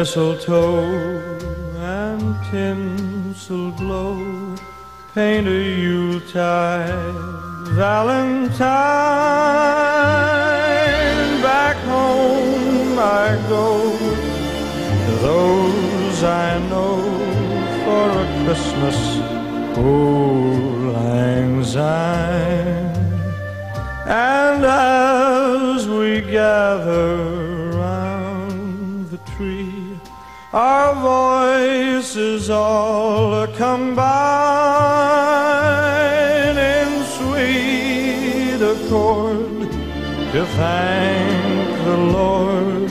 mistletoe and tinsel glow paint a Yuletide Valentine. Back home I go those I know for a Christmas auld lang syne. And as we gather voices all combine in sweet accord to thank the Lord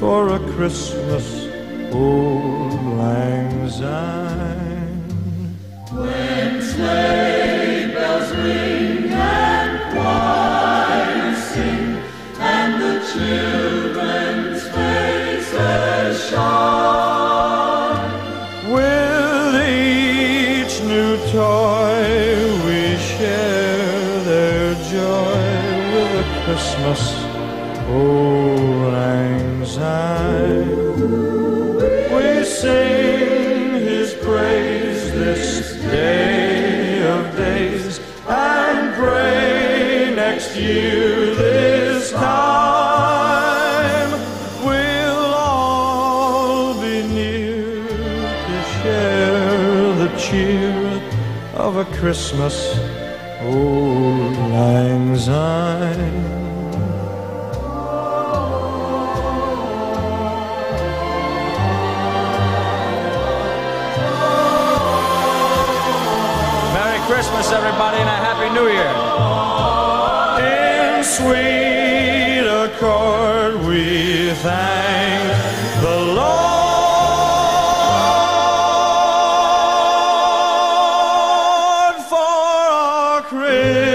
for a Christmas auld lang syne. When sleigh bells ring and choirs sing, and the children's Christmas auld lang syne. We sing his praise this day of days and pray next year this time we'll all be near to share the cheer of a Christmas New Year. In sweet accord we thank the Lord for our Christmas.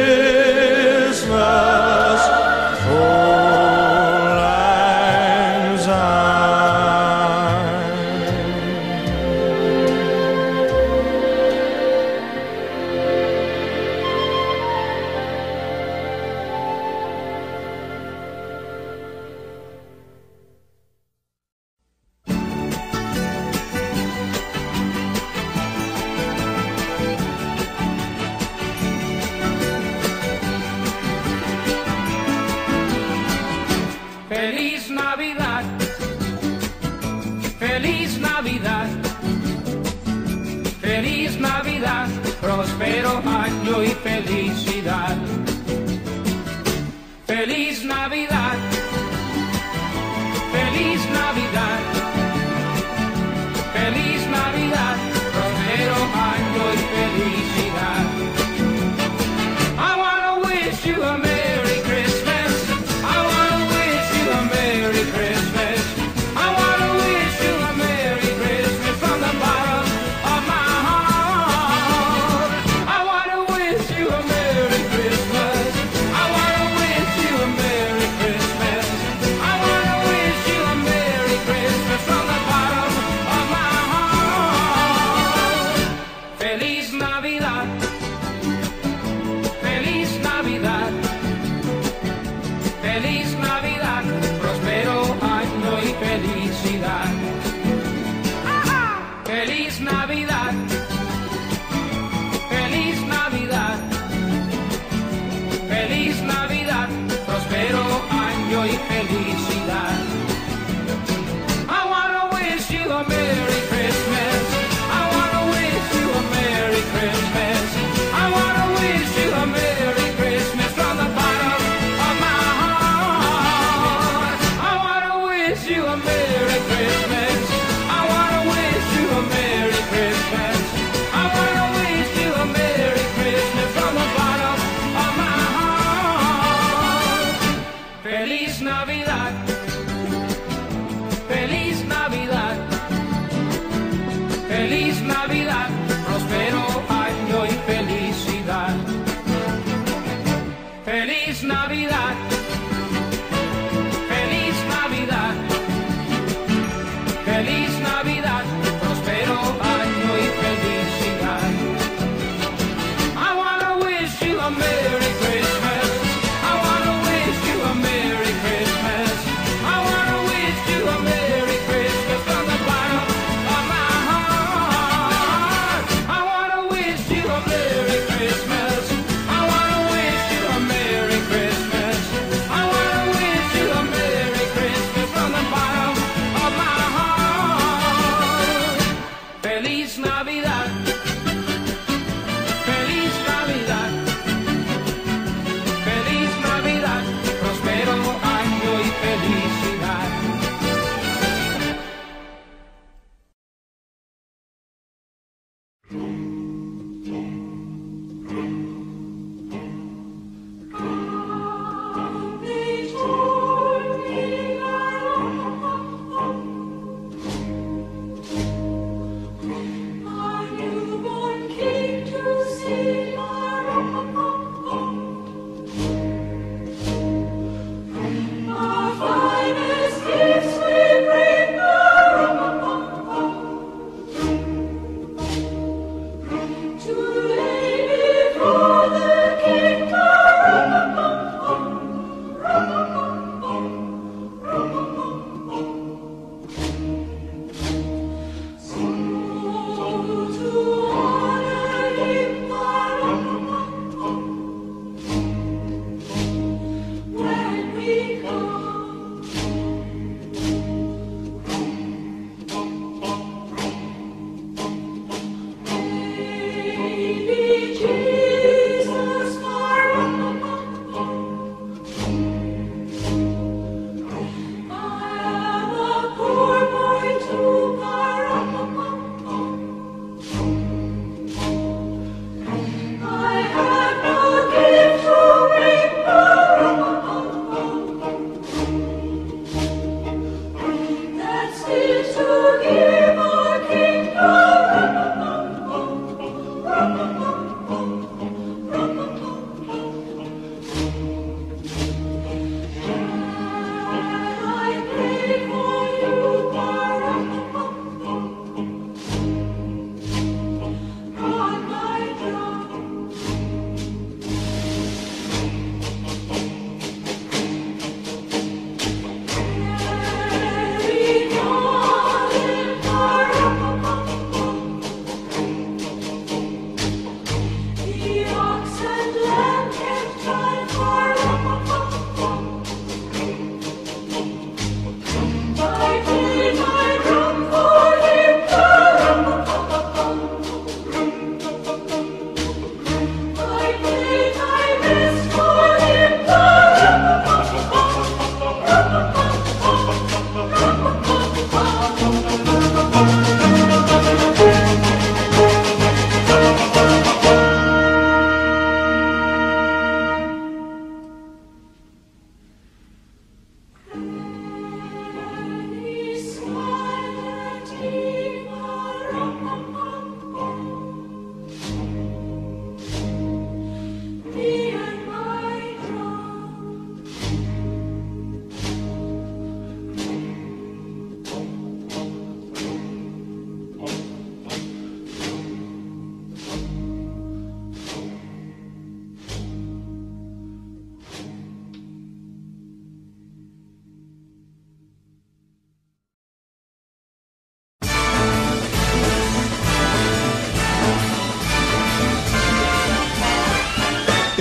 Feliz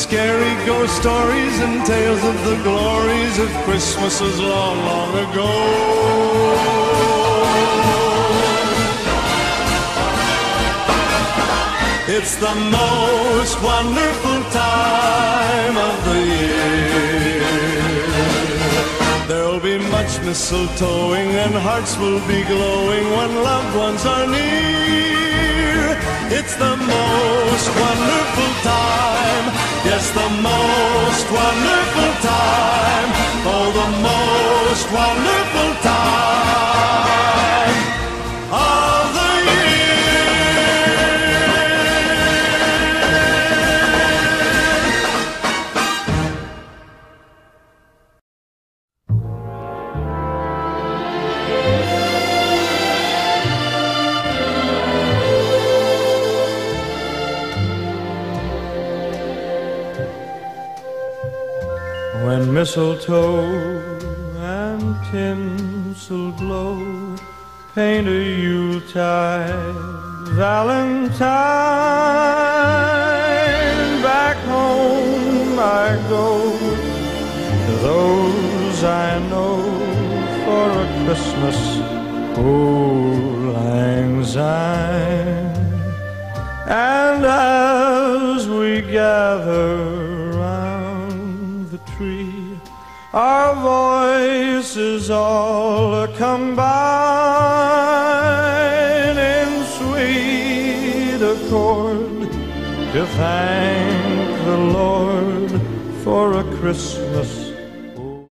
Scary ghost stories and tales of the glories of Christmases long, long ago. It's the most wonderful time of the year. There'll be much mistletoeing and hearts will be glowing when loved ones are near. It's the most wonderful time. Yes, the most wonderful time. Oh, the most wonderful time When mistletoe and tinsel glow, paint a Yuletide Valentine. Back home I go those I know for a Christmas auld lang syne. And as we gather voices all combine in sweet accord to thank the Lord for a Christmas